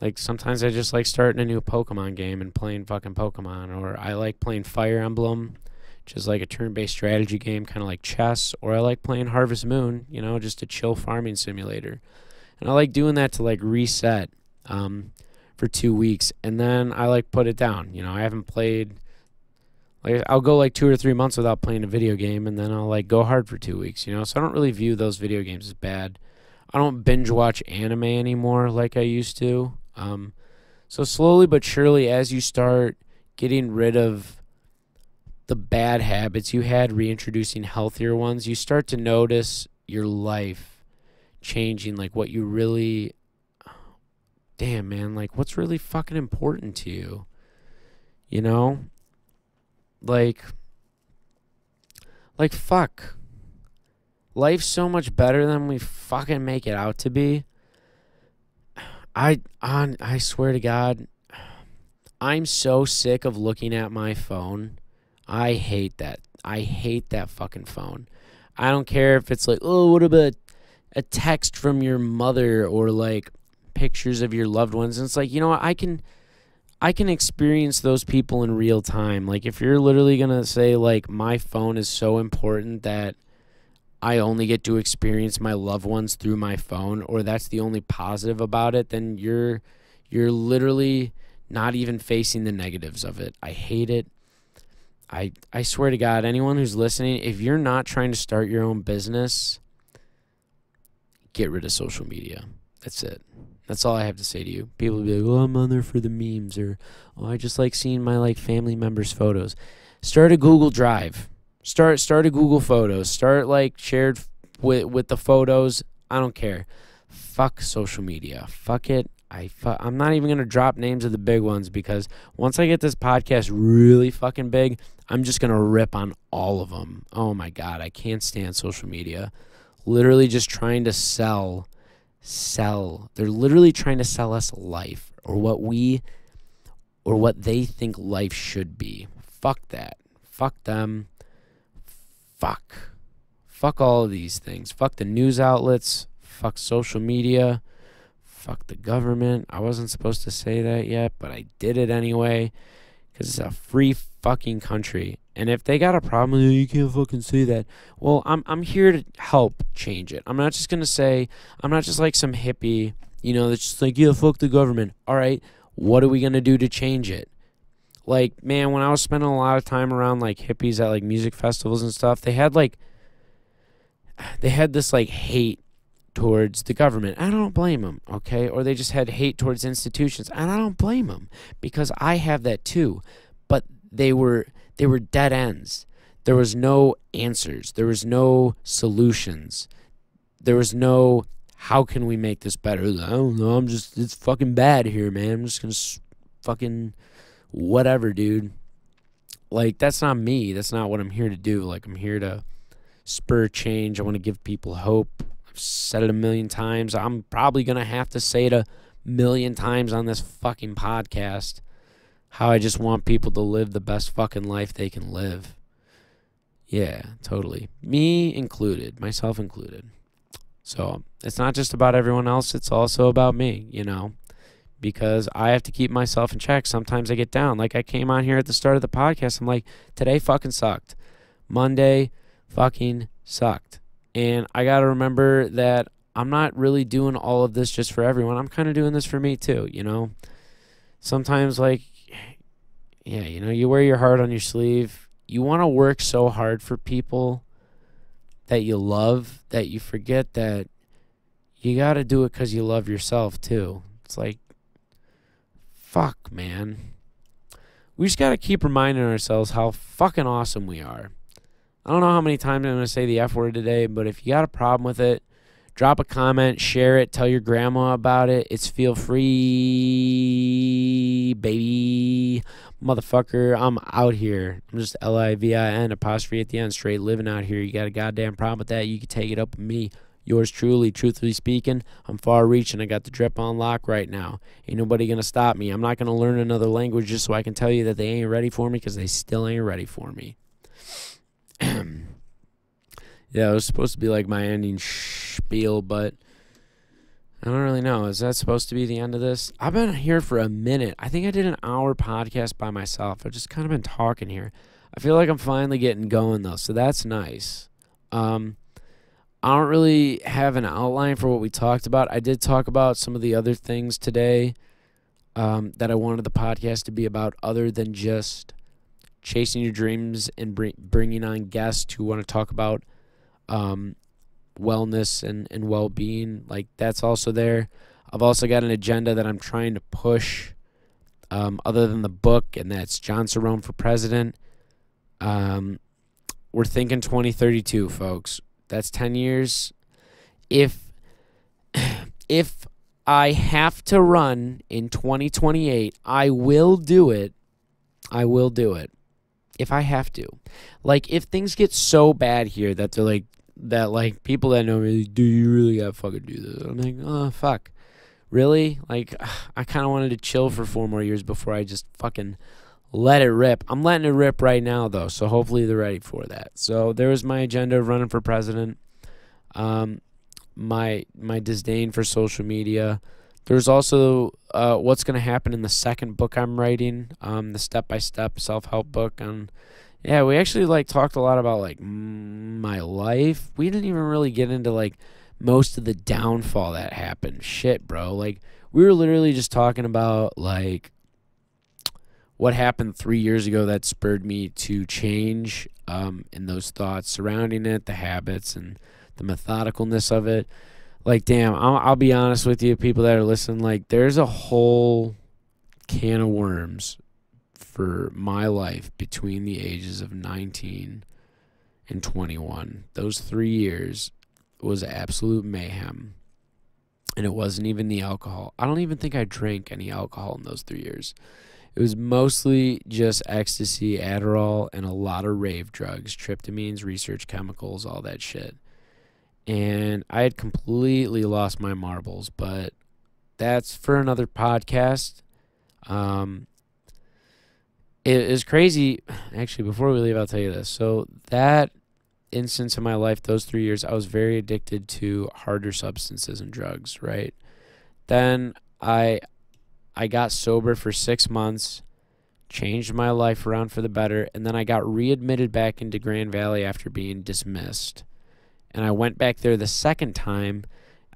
Like sometimes I just like starting a new Pokemon game and playing fucking Pokemon, or I like playing Fire Emblem, which is like a turn-based strategy game, kind of like chess, or I like playing Harvest Moon, you know, just a chill farming simulator, and I like doing that to like reset. Um, for two weeks, and then I like put it down. You know, I haven't played. Like I'll go like two or three months without playing a video game, and then I'll like go hard for two weeks. You know, so I don't really view those video games as bad. I don't binge watch anime anymore like I used to. Um, so slowly but surely, as you start getting rid of the bad habits you had, reintroducing healthier ones, you start to notice your life changing, like what you really damn, man, like, what's really fucking important to you? You know? Like, like, fuck. Life's so much better than we fucking make it out to be. I, on, I swear to God, I'm so sick of looking at my phone. I hate that. I hate that fucking phone. I don't care if it's like, oh, what about a text from your mother or like pictures of your loved ones and it's like you know what i can i can experience those people in real time. Like if you're literally going to say like my phone is so important that i only get to experience my loved ones through my phone or that's the only positive about it then you're you're literally not even facing the negatives of it. I hate it. I i swear to god anyone who's listening if you're not trying to start your own business get rid of social media. That's it that's all I have to say to you. People be like, "Oh, I'm on there for the memes," or "Oh, I just like seeing my like family members' photos." Start a Google Drive. Start start a Google Photos. Start like shared with with the photos. I don't care. Fuck social media. Fuck it. I fu- I'm not even gonna drop names of the big ones because once I get this podcast really fucking big, I'm just gonna rip on all of them. Oh my god, I can't stand social media. Literally just trying to sell sell. They're literally trying to sell us life or what we or what they think life should be. Fuck that. Fuck them. Fuck. Fuck all of these things. Fuck the news outlets. Fuck social media. Fuck the government. I wasn't supposed to say that yet, but I did it anyway because it's a free fucking country. And if they got a problem, you can't fucking say that. Well, I'm I'm here to help change it. I'm not just gonna say I'm not just like some hippie, you know, that's just like yeah, fuck the government. All right, what are we gonna do to change it? Like, man, when I was spending a lot of time around like hippies at like music festivals and stuff, they had like they had this like hate towards the government. I don't blame them, okay? Or they just had hate towards institutions, and I don't blame them because I have that too. But they were they were dead ends. There was no answers. There was no solutions. There was no how can we make this better? I don't know. I'm just it's fucking bad here, man. I'm just to fucking whatever, dude. Like that's not me. That's not what I'm here to do. Like I'm here to spur change. I want to give people hope. I've said it a million times. I'm probably to have to say it a million times on this fucking podcast. How I just want people to live the best fucking life they can live. Yeah, totally. Me included, myself included. So it's not just about everyone else, it's also about me, you know, because I have to keep myself in check. Sometimes I get down. Like I came on here at the start of the podcast, I'm like, today fucking sucked. Monday fucking sucked. And I got to remember that I'm not really doing all of this just for everyone. I'm kind of doing this for me too, you know? Sometimes, like, yeah, you know, you wear your heart on your sleeve. You want to work so hard for people that you love that you forget that you got to do it because you love yourself too. It's like, fuck, man. We just got to keep reminding ourselves how fucking awesome we are. I don't know how many times I'm going to say the F word today, but if you got a problem with it, drop a comment, share it, tell your grandma about it. It's feel free, baby. Motherfucker, I'm out here. I'm just L I V I N apostrophe at the end, straight living out here. You got a goddamn problem with that? You can take it up with me. Yours truly, truthfully speaking, I'm far reaching. I got the drip on lock right now. Ain't nobody gonna stop me. I'm not gonna learn another language just so I can tell you that they ain't ready for me because they still ain't ready for me. yeah, it was supposed to be like my ending spiel, but I don't really know. Is that supposed to be the end of this? I've been here for a minute. I think I did an hour podcast by myself. I've just kind of been talking here. I feel like I'm finally getting going though, so that's nice. Um, I don't really have an outline for what we talked about. I did talk about some of the other things today um, that I wanted the podcast to be about, other than just chasing your dreams and bring, bringing on guests who want to talk about um, wellness and, and well being. Like, that's also there. I've also got an agenda that I'm trying to push um, other than the book, and that's Jon Cerone for president. Um, we're thinking 2032, folks. That's 10 years. If if I have to run in 2028, I will do it. I will do it if I have to. Like if things get so bad here that they're like that like people that know me, do you really gotta fucking do this? I'm like, oh fuck. Really? Like I kinda wanted to chill for four more years before I just fucking let it rip. I'm letting it rip right now though, so hopefully they're ready for that. So there was my agenda of running for president. Um my my disdain for social media. There's also uh, what's going to happen in the second book I'm writing, um, the step by step self help book. And yeah, we actually like talked a lot about like my life. We didn't even really get into like most of the downfall that happened. Shit, bro. Like we were literally just talking about like what happened three years ago that spurred me to change um, in those thoughts surrounding it, the habits and the methodicalness of it like damn I'll, I'll be honest with you people that are listening like there's a whole can of worms for my life between the ages of 19 and 21 those three years was absolute mayhem. And it wasn't even the alcohol. I don't even think i drank any alcohol in those three years. It was mostly just ecstasy adderall and a lot of rave drugs tryptamines research chemicals all that shit. And I had completely lost my marbles, but that's for another podcast. Um, it is crazy. Actually, before we leave, I'll tell you this. So that instance in my life, those three years, I was very addicted to harder substances and drugs. Right. Then I, I got sober for six months, changed my life around for the better, and then I got readmitted back into Grand Valley after being dismissed and I went back there the second time.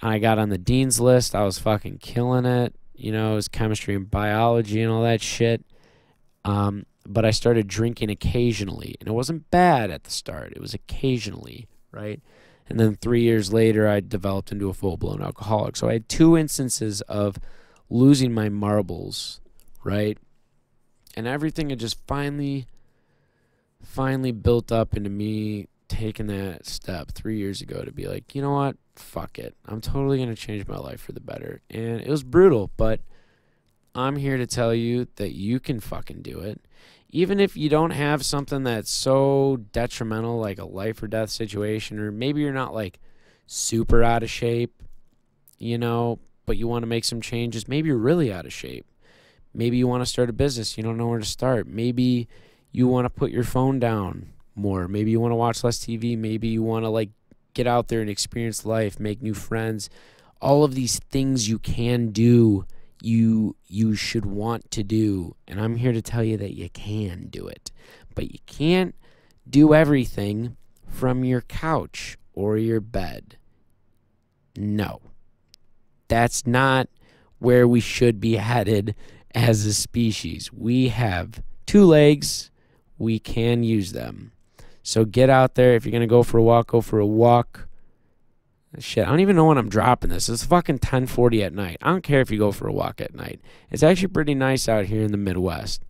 And I got on the dean's list. I was fucking killing it. You know, it was chemistry and biology and all that shit. Um, but I started drinking occasionally, and it wasn't bad at the start. It was occasionally, right? And then three years later, I developed into a full blown alcoholic. So I had two instances of losing my marbles, right? And everything had just finally, finally built up into me taking that step three years ago to be like, you know what? Fuck it. I'm totally going to change my life for the better. And it was brutal, but I'm here to tell you that you can fucking do it. Even if you don't have something that's so detrimental, like a life or death situation, or maybe you're not like super out of shape, you know, but you want to make some changes. Maybe you're really out of shape. Maybe you want to start a business. You don't know where to start. Maybe you want to put your phone down more. Maybe you want to watch less TV. Maybe you want to like get out there and experience life, make new friends. All of these things you can do you you should want to do and I'm here to tell you that you can do it. But you can't do everything from your couch or your bed. No. That's not where we should be headed as a species. We have two legs. We can use them. So get out there. If you're going to go for a walk go for a walk Shit, I don't even know when I'm dropping this. It's fucking 10:40 at night. I don't care if you go for a walk at night. It's actually pretty nice out here in the Midwest.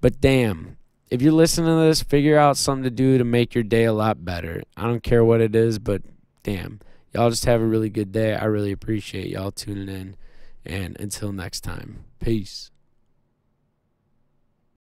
But damn, if you're listening to this, figure out something to do to make your day a lot better. I don't care what it is, but damn, y'all just have a really good day. I really appreciate y'all tuning in. And until next time, peace.